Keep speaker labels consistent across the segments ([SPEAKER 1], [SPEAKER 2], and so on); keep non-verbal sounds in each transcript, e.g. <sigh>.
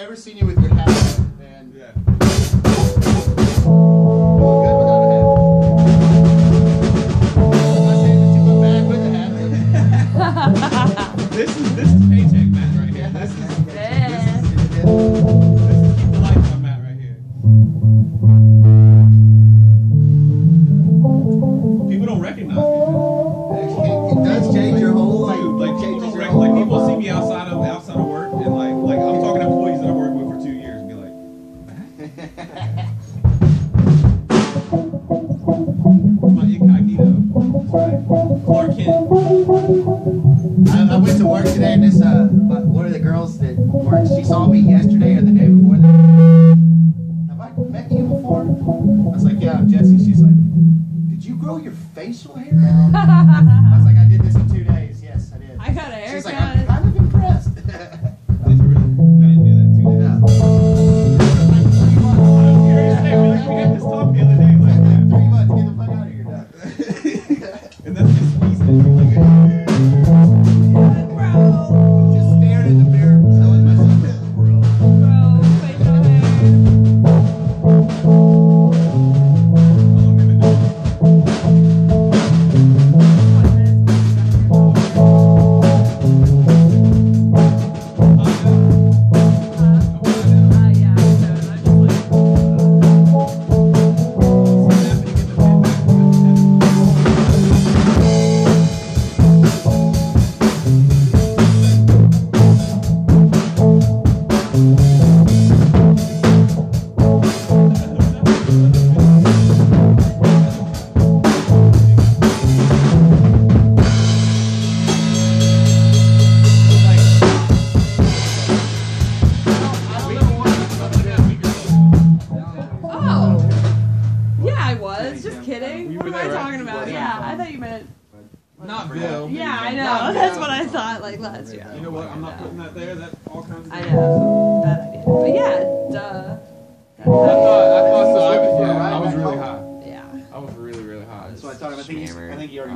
[SPEAKER 1] ever seen you with your hat on, man.
[SPEAKER 2] Yeah.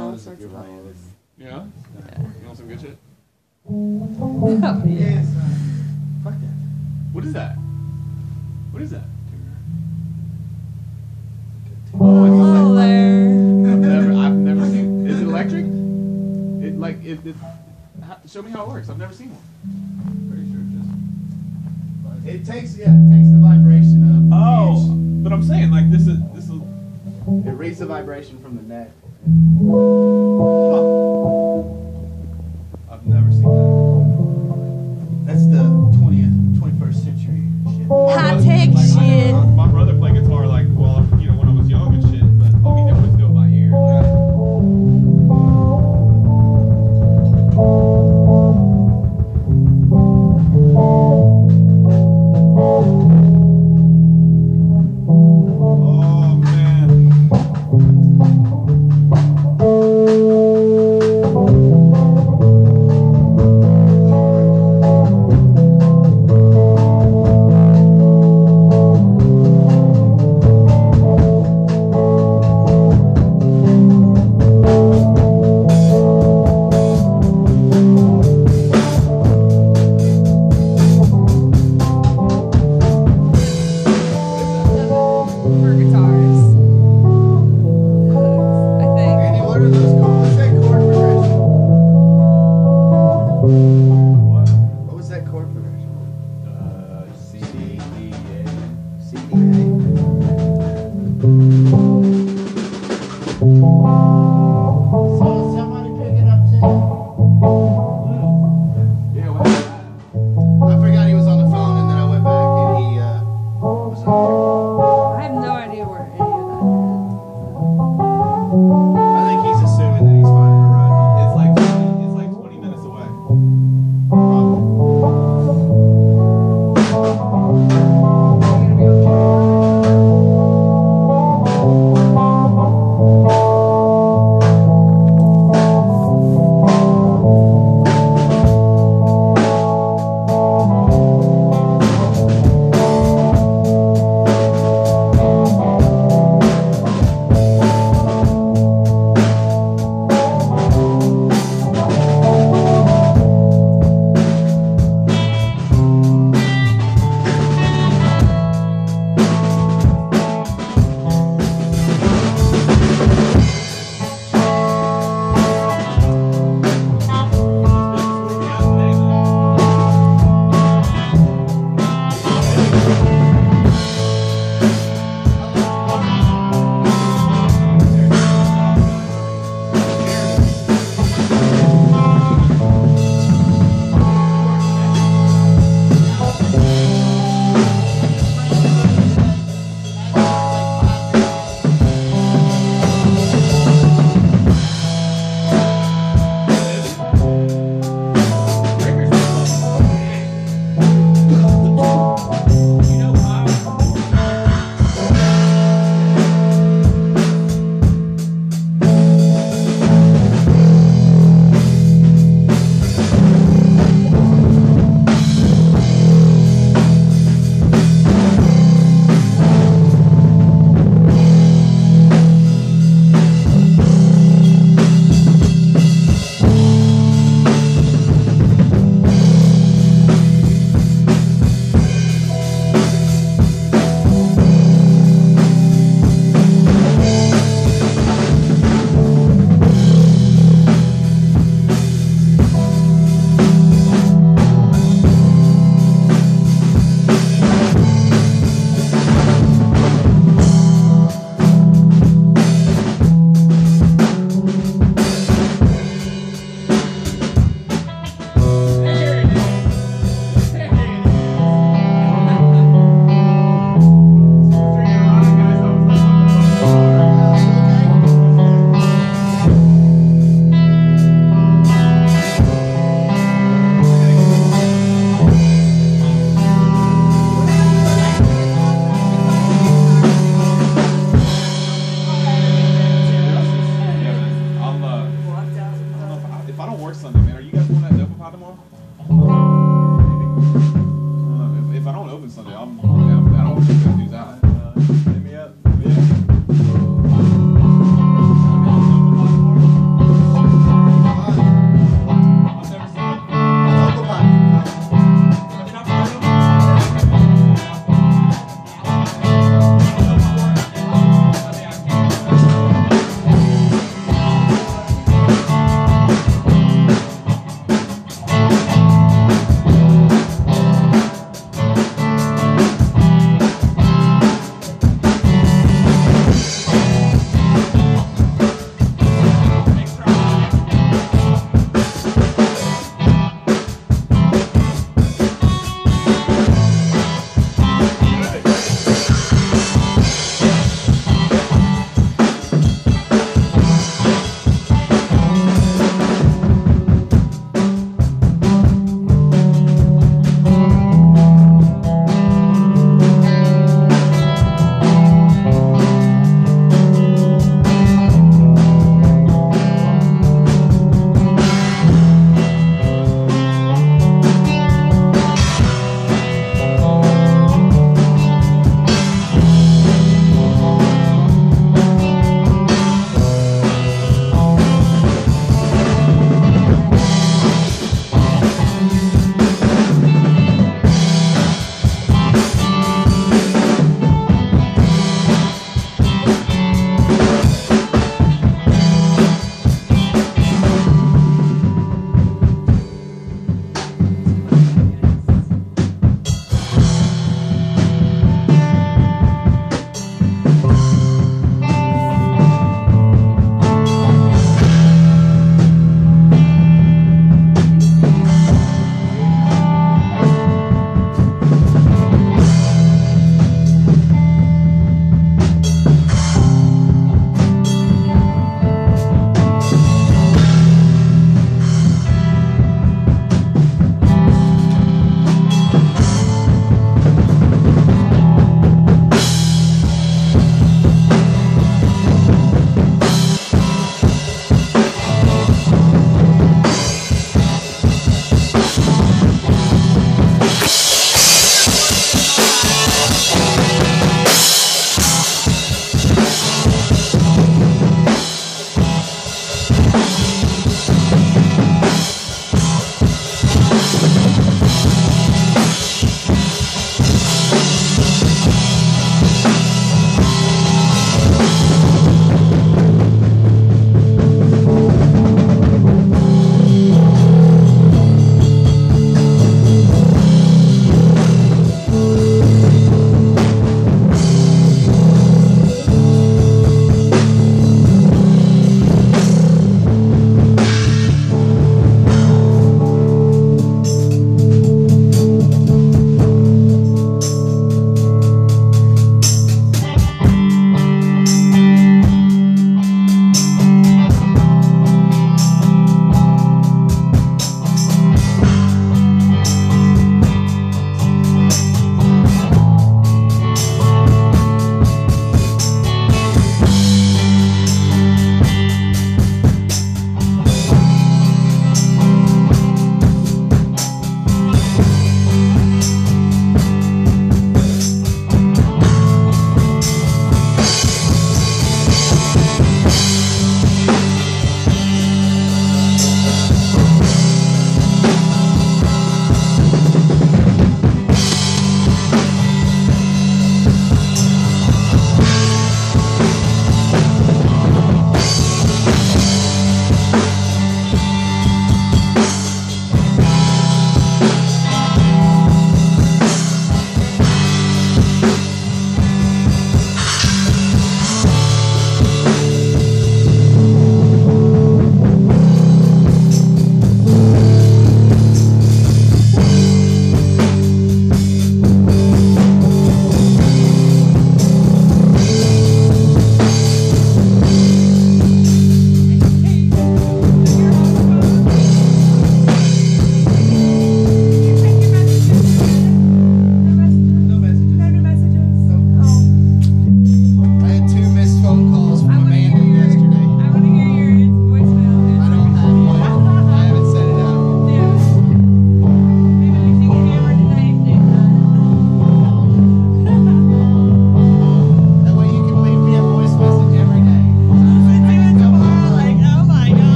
[SPEAKER 2] all
[SPEAKER 3] sorts of levels.
[SPEAKER 2] Yeah?
[SPEAKER 3] yeah?
[SPEAKER 2] You want some good shit?
[SPEAKER 3] Yes.
[SPEAKER 1] Fuck that.
[SPEAKER 2] What is that? What is that?
[SPEAKER 3] Oh, it's
[SPEAKER 2] I've never, I've never seen. Is it electric? It like it. it show me how it works. I've never seen one. Pretty sure
[SPEAKER 1] it just. It takes yeah, it takes the vibration of.
[SPEAKER 2] Oh, but I'm saying like this is
[SPEAKER 1] it reads the vibration from the neck.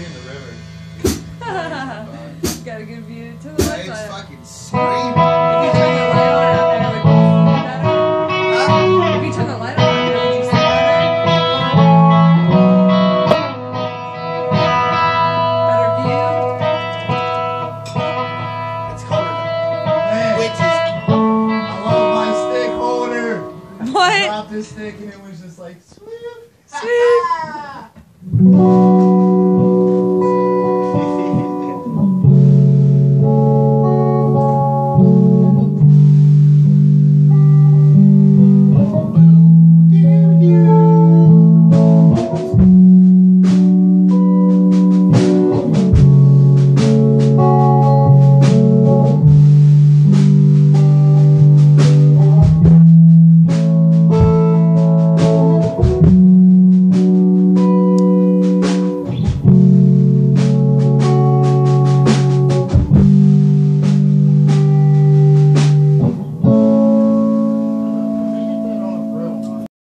[SPEAKER 1] seeing the
[SPEAKER 2] river. <laughs>
[SPEAKER 4] Got a good view to the left. It's fucking
[SPEAKER 1] screaming.